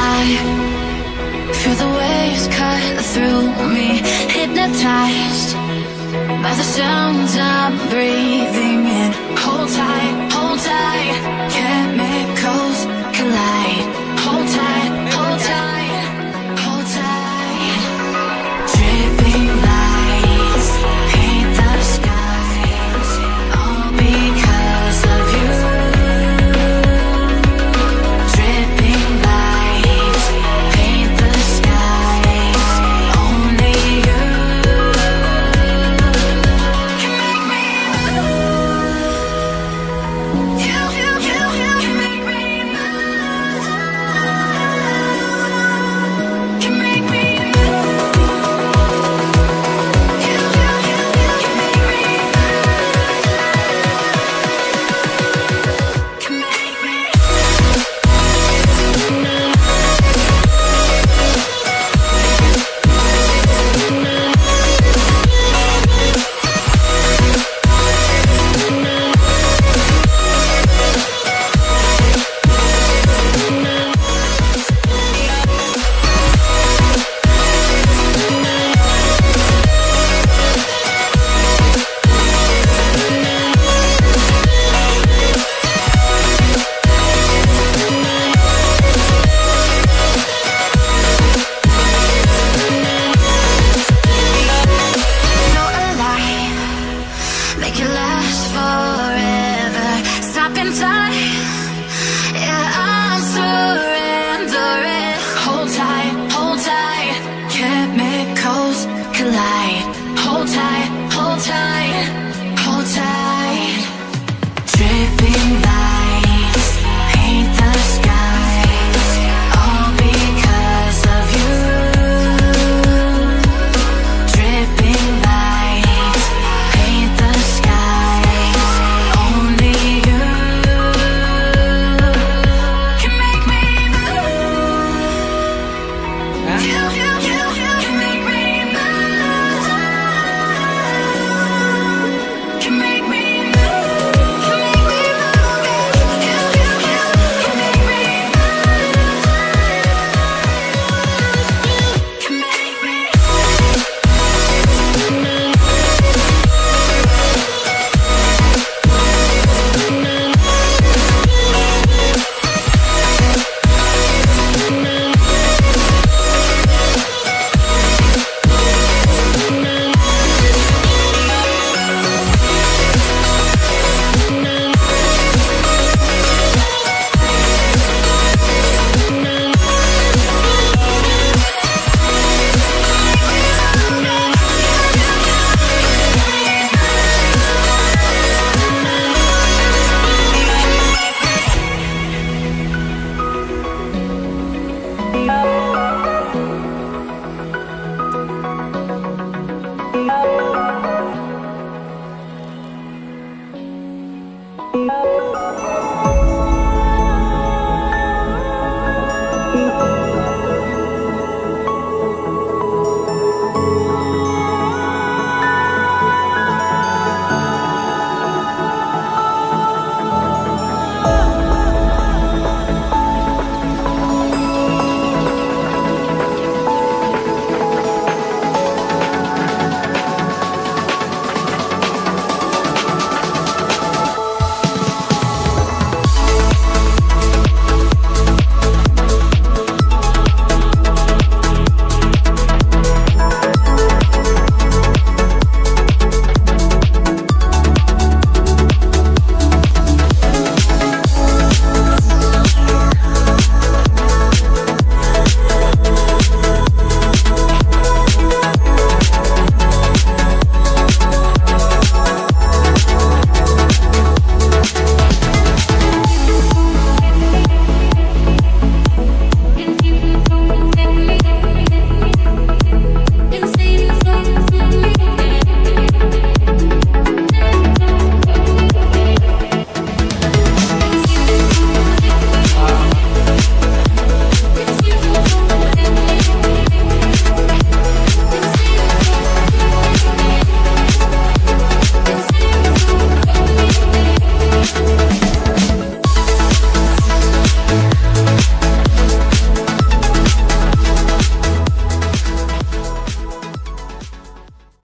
I feel the waves cut through me Hypnotized by the sounds I breathe. inside.